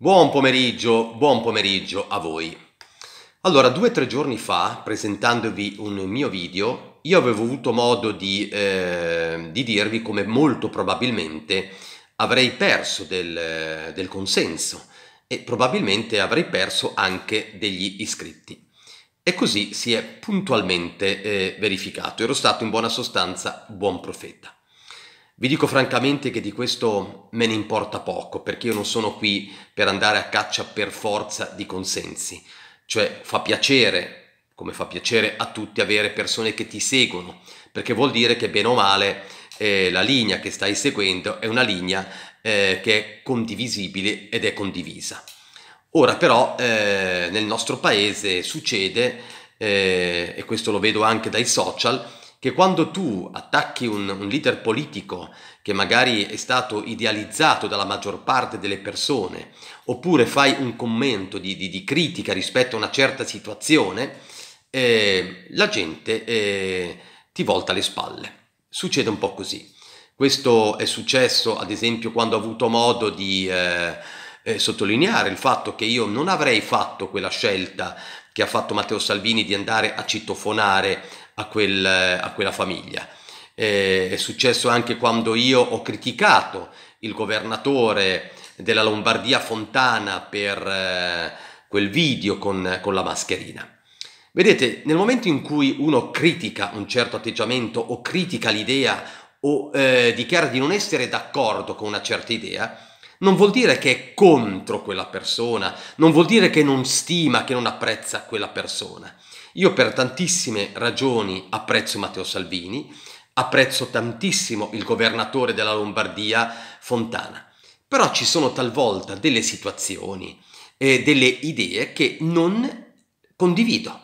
Buon pomeriggio, buon pomeriggio a voi. Allora, due o tre giorni fa, presentandovi un mio video, io avevo avuto modo di, eh, di dirvi come molto probabilmente avrei perso del, del, consenso e probabilmente avrei perso anche degli iscritti. E così si è puntualmente eh, verificato. Ero stato in buona sostanza buon profeta. Vi dico francamente che di questo me ne importa poco, perché io non sono qui per andare a caccia per forza di consensi. Cioè fa piacere, come fa piacere a tutti, avere persone che ti seguono, perché vuol dire che bene o male eh, la linea che stai seguendo è una linea eh, che è condivisibile ed è condivisa. Ora però eh, nel nostro paese succede, eh, e questo lo vedo anche dai social, che quando tu attacchi un, un, leader politico che magari è stato idealizzato dalla maggior parte delle persone, oppure fai un commento di, di, di critica rispetto a una certa situazione, eh, la gente eh, ti volta le spalle. Succede un po' così. Questo è successo ad esempio quando ho avuto modo di eh, eh sottolineare il fatto che io non avrei fatto quella scelta che ha fatto Matteo Salvini di andare a citofonare a, quel, a quella famiglia. Eh, è successo anche quando io ho criticato il governatore della Lombardia Fontana per eh, quel video con, con la mascherina. Vedete, nel momento in cui uno critica un certo atteggiamento o critica l'idea o eh, dichiara di non essere d'accordo con una certa idea, non vuol dire che è contro quella persona, non vuol dire che non stima, che non apprezza quella persona. Io per tantissime ragioni apprezzo Matteo Salvini, apprezzo tantissimo il governatore della Lombardia Fontana, però ci sono talvolta delle situazioni e delle idee che non condivido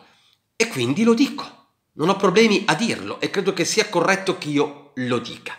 e quindi lo dico. Non ho problemi a dirlo e credo che sia corretto che io lo dica.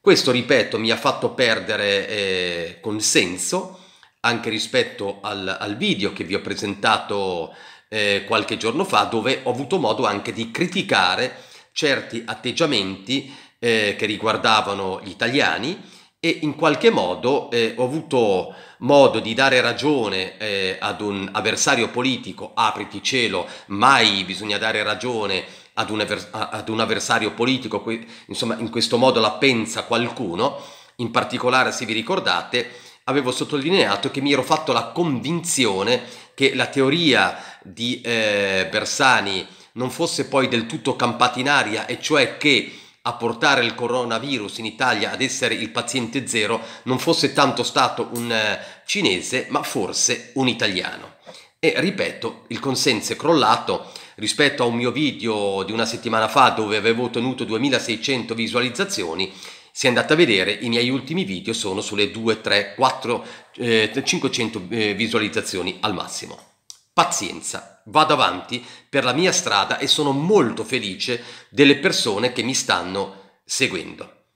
Questo, ripeto, mi ha fatto perdere eh, consenso anche rispetto al, al, video che vi ho presentato eh, qualche giorno fa, dove ho avuto modo anche di criticare certi atteggiamenti eh, che riguardavano gli italiani e in qualche modo eh, ho avuto modo di dare ragione eh, ad un avversario politico, apriti cielo, mai bisogna dare ragione ad un, ad un avversario politico, insomma in questo modo la pensa qualcuno, in particolare se vi ricordate avevo sottolineato che mi ero fatto la convinzione che la teoria di eh, Bersani non fosse poi del tutto campata in aria e cioè che a portare il coronavirus in Italia ad essere il paziente zero non fosse tanto stato un eh, cinese ma forse un italiano. E ripeto, il consenso è crollato rispetto a un mio video di una settimana fa dove avevo ottenuto 2600 visualizzazioni. Se andate a vedere, i miei ultimi video sono sulle 2, 3, 4, eh, 500 eh, visualizzazioni al massimo. Pazienza, vado avanti per la mia strada e sono molto felice delle persone che mi stanno seguendo.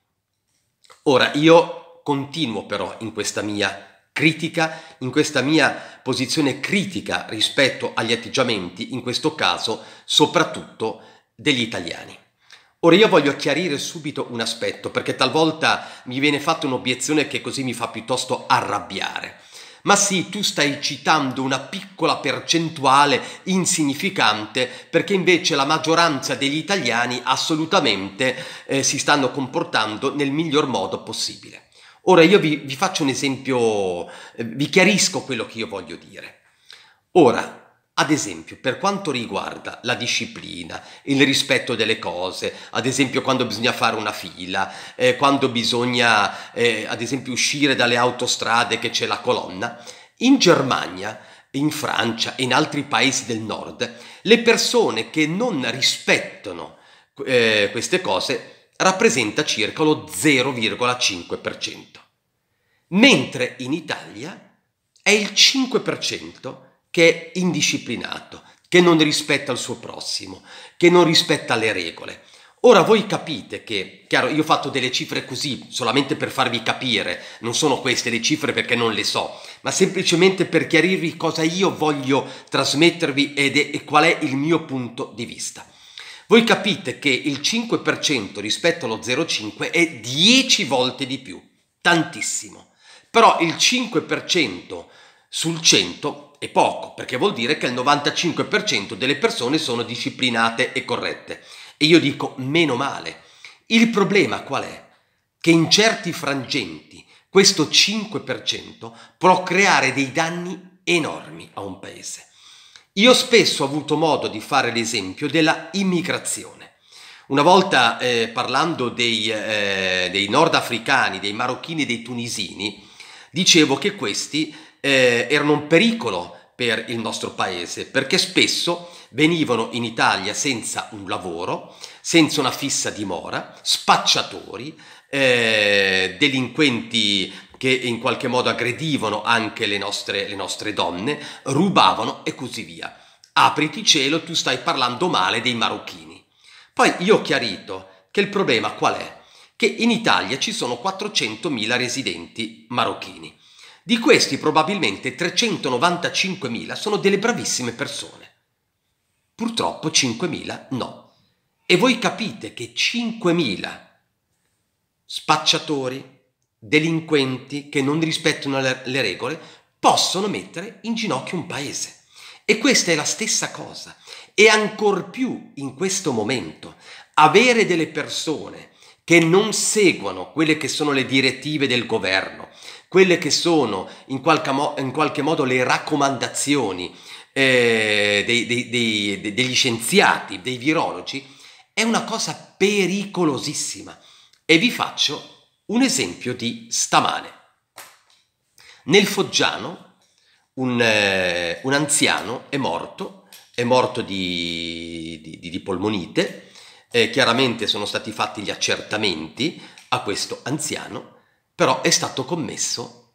Ora, io continuo però in questa mia critica, in questa mia posizione critica rispetto agli atteggiamenti, in questo caso soprattutto degli italiani. Ora io voglio chiarire subito un aspetto perché talvolta mi viene fatta un'obiezione che così mi fa piuttosto arrabbiare. Ma sì, tu stai citando una piccola percentuale insignificante perché invece la maggioranza degli italiani assolutamente eh, si stanno comportando nel miglior modo possibile. Ora io vi, vi faccio un esempio, eh, vi chiarisco quello che io voglio dire. Ora, ad esempio, per quanto riguarda la disciplina, il rispetto delle cose, ad esempio quando bisogna fare una fila, eh, quando bisogna, eh, ad esempio, uscire dalle autostrade che c'è la colonna, in Germania, in Francia e in altri paesi del nord, le persone che non rispettano eh, queste cose rappresenta circa lo 0,5%, mentre in Italia è il 5% che è indisciplinato, che non rispetta il suo prossimo, che non rispetta le regole. Ora voi capite che, chiaro, io ho fatto delle cifre così solamente per farvi capire, non sono queste le cifre perché non le so, ma semplicemente per chiarirvi cosa io voglio trasmettervi ed è, e qual è il mio punto di vista. Voi capite che il 5% rispetto allo 0,5 è 10 volte di più, tantissimo. Però il 5% sul 100 è poco, perché vuol dire che il 95% delle persone sono disciplinate e corrette. E io dico meno male. Il problema qual è? Che in certi frangenti questo 5% può creare dei danni enormi a un paese. Io spesso ho avuto modo di fare l'esempio della immigrazione. Una volta eh, parlando dei, eh, dei nordafricani, dei marocchini e dei tunisini, dicevo che questi eh, erano un pericolo per il nostro paese perché spesso venivano in Italia senza un lavoro, senza una fissa dimora, spacciatori, eh, delinquenti che in qualche modo aggredivano anche le nostre, le nostre donne, rubavano e così via. Apriti cielo, tu stai parlando male dei marocchini. Poi io ho chiarito che il problema qual è? Che in Italia ci sono 400.000 residenti marocchini. Di questi probabilmente 395.000 sono delle bravissime persone. Purtroppo 5.000 no. E voi capite che 5.000 spacciatori, delinquenti che non rispettano le, le regole possono mettere in ginocchio un paese. E questa è la stessa cosa. E ancor più in questo momento avere delle persone che non seguono quelle che sono le direttive del governo, quelle che sono in qualche, mo- in qualche modo le raccomandazioni eh, dei, dei, dei, degli scienziati, dei virologi, è una cosa pericolosissima. E vi faccio un esempio di stamane. Nel Foggiano un, eh, un anziano è morto, è morto di, di, di polmonite, eh, chiaramente sono stati fatti gli accertamenti a questo anziano però è stato commesso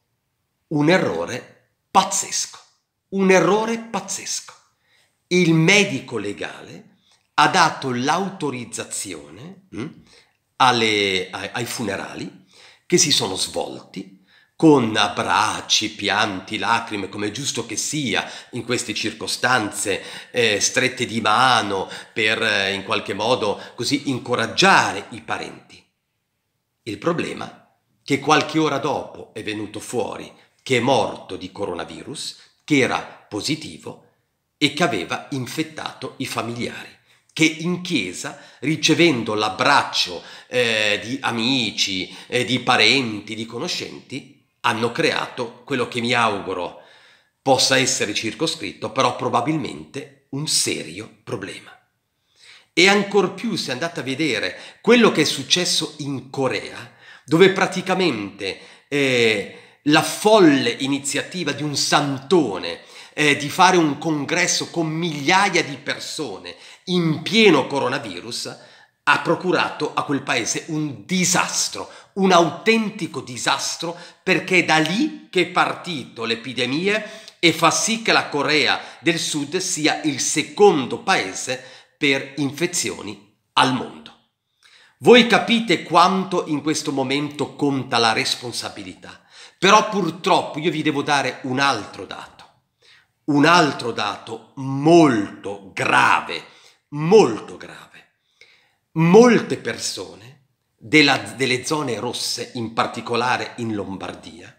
un errore pazzesco, un errore pazzesco. Il medico legale ha dato l'autorizzazione hm, alle, ai, ai funerali che si sono svolti con abbracci, pianti, lacrime, come è giusto che sia in queste circostanze, eh, strette di mano per eh, in qualche modo così incoraggiare i parenti. Il problema che qualche ora dopo è venuto fuori che è morto di coronavirus, che era positivo e che aveva infettato i familiari, che in chiesa, ricevendo l'abbraccio eh, di amici, eh, di parenti, di conoscenti, hanno creato quello che mi auguro possa essere circoscritto, però probabilmente un serio problema. E ancor più se andate a vedere quello che è successo in Corea, dove praticamente eh, la folle iniziativa di un santone eh, di fare un congresso con migliaia di persone in pieno coronavirus ha procurato a quel paese un disastro, un autentico disastro, perché è da lì che è partito l'epidemia e fa sì che la Corea del Sud sia il secondo paese per infezioni al mondo. Voi capite quanto in questo momento conta la responsabilità, però purtroppo io vi devo dare un altro dato, un altro dato molto grave, molto grave. Molte persone della, delle zone rosse, in particolare in Lombardia,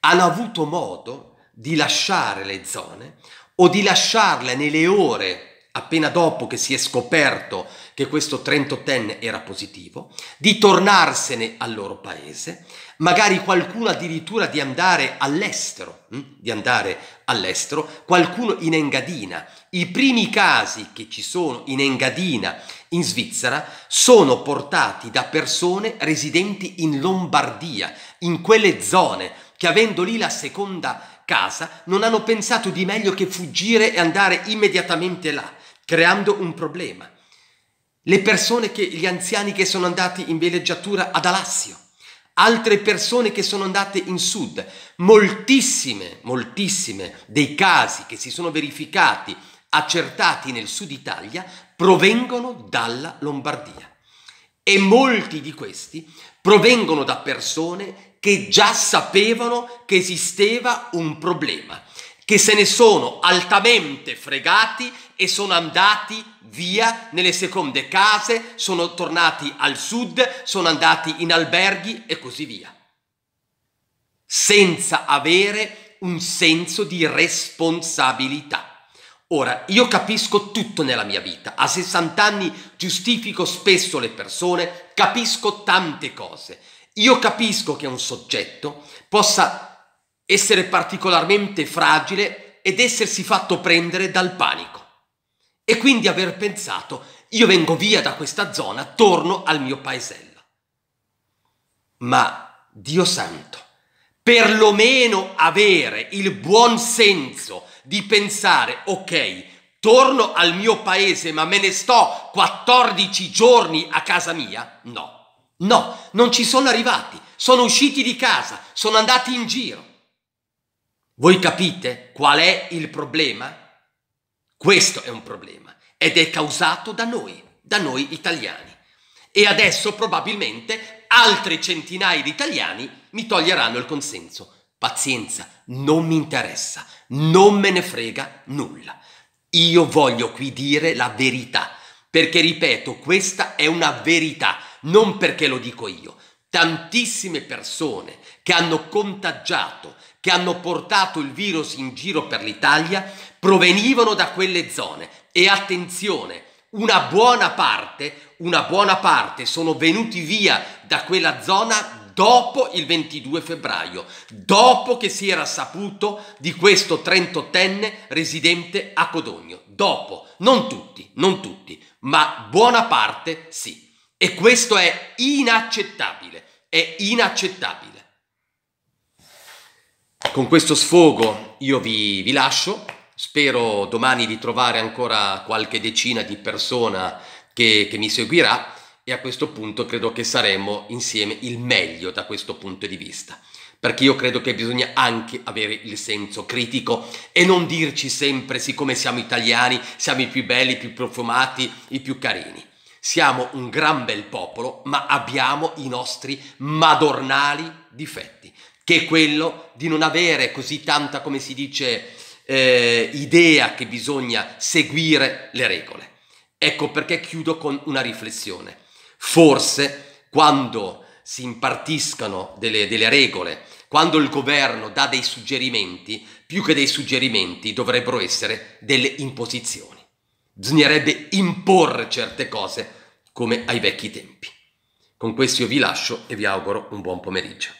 hanno avuto modo di lasciare le zone o di lasciarle nelle ore appena dopo che si è scoperto che questo 38enne era positivo, di tornarsene al loro paese, magari qualcuno addirittura di andare all'estero, hm? di andare all'estero, qualcuno in Engadina. I primi casi che ci sono in Engadina, in Svizzera, sono portati da persone residenti in Lombardia, in quelle zone, che avendo lì la seconda casa, non hanno pensato di meglio che fuggire e andare immediatamente là, creando un problema le persone che, gli anziani che sono andati in villeggiatura ad Alassio, altre persone che sono andate in sud, moltissime, moltissime dei casi che si sono verificati accertati nel sud Italia provengono dalla Lombardia. E molti di questi provengono da persone che già sapevano che esisteva un problema, che se ne sono altamente fregati e sono andati via nelle seconde case, sono tornati al sud, sono andati in alberghi e così via, senza avere un senso di responsabilità. Ora, io capisco tutto nella mia vita, a 60 anni giustifico spesso le persone, capisco tante cose. Io capisco che un soggetto possa essere particolarmente fragile ed essersi fatto prendere dal panico. E quindi aver pensato, io vengo via da questa zona, torno al mio paesello. Ma, Dio santo, perlomeno avere il buon senso di pensare, ok, torno al mio paese ma me ne sto 14 giorni a casa mia? No, no, non ci sono arrivati, sono usciti di casa, sono andati in giro. Voi capite qual è il problema? Questo è un problema ed è causato da noi, da noi italiani. E adesso probabilmente altre centinaia di italiani mi toglieranno il consenso. Pazienza, non mi interessa, non me ne frega nulla. Io voglio qui dire la verità, perché ripeto, questa è una verità, non perché lo dico io. Tantissime persone che hanno contagiato, che hanno portato il virus in giro per l'Italia, provenivano da quelle zone. E attenzione, una buona parte, una buona parte sono venuti via da quella zona dopo il 22 febbraio, dopo che si era saputo di questo 38enne residente a Codogno. Dopo, non tutti, non tutti, ma buona parte sì. E questo è inaccettabile, è inaccettabile. Con questo sfogo io vi, vi lascio, spero domani di trovare ancora qualche decina di persone che, che mi seguirà e a questo punto credo che saremo insieme il meglio da questo punto di vista. Perché io credo che bisogna anche avere il senso critico e non dirci sempre, siccome siamo italiani, siamo i più belli, i più profumati, i più carini. Siamo un gran bel popolo, ma abbiamo i nostri madornali difetti, che è quello di non avere così tanta, come si dice, eh, idea che bisogna seguire le regole. Ecco perché chiudo con una riflessione. Forse quando si impartiscano delle, delle regole, quando il governo dà dei suggerimenti, più che dei suggerimenti dovrebbero essere delle imposizioni. Bisognerebbe imporre certe cose come ai vecchi tempi. Con questo io vi lascio e vi auguro un buon pomeriggio.